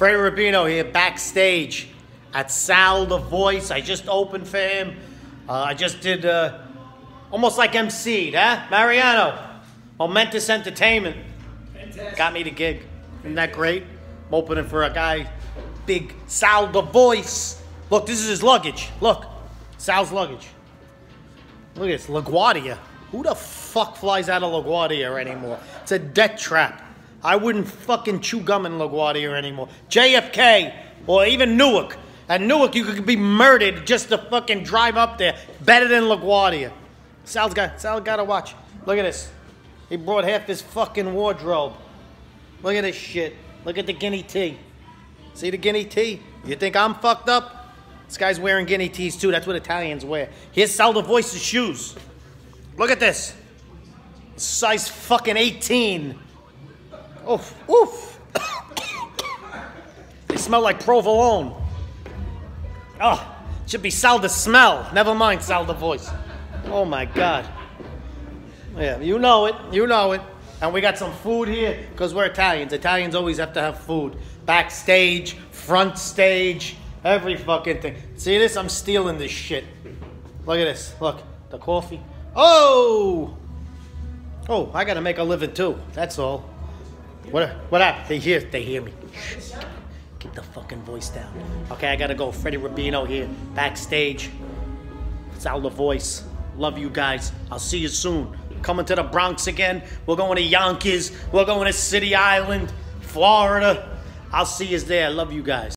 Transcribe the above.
Freddie Rubino here backstage at Sal the Voice. I just opened for him. Uh, I just did uh, almost like MC, huh? Mariano, Momentous Entertainment. Fantastic. Got me the gig. Isn't that great? I'm opening for a guy, big Sal the Voice. Look, this is his luggage. Look, Sal's luggage. Look at this, LaGuardia. Who the fuck flies out of LaGuardia anymore? It's a death trap. I wouldn't fucking chew gum in LaGuardia anymore. JFK or even Newark. At Newark, you could be murdered just to fucking drive up there. Better than LaGuardia. Sal's got, Sal got to watch. Look at this. He brought half his fucking wardrobe. Look at this shit. Look at the guinea tea. See the guinea tea? You think I'm fucked up? This guy's wearing guinea teas too. That's what Italians wear. Here's Sal the Voice's shoes. Look at this. Size fucking 18. Oof, oof. they smell like provolone. Oh, should be Sal the smell. Never mind Sal the voice. Oh my god. Yeah, you know it. You know it. And we got some food here because we're Italians. Italians always have to have food. Backstage, front stage, every fucking thing. See this? I'm stealing this shit. Look at this. Look, the coffee. Oh! Oh, I gotta make a living too. That's all. What? What happened? They hear. They hear me. Keep the fucking voice down. Okay, I gotta go. Freddie Rubino here, backstage. It's out the voice. Love you guys. I'll see you soon. Coming to the Bronx again. We're going to Yankees. We're going to City Island, Florida. I'll see you there. Love you guys.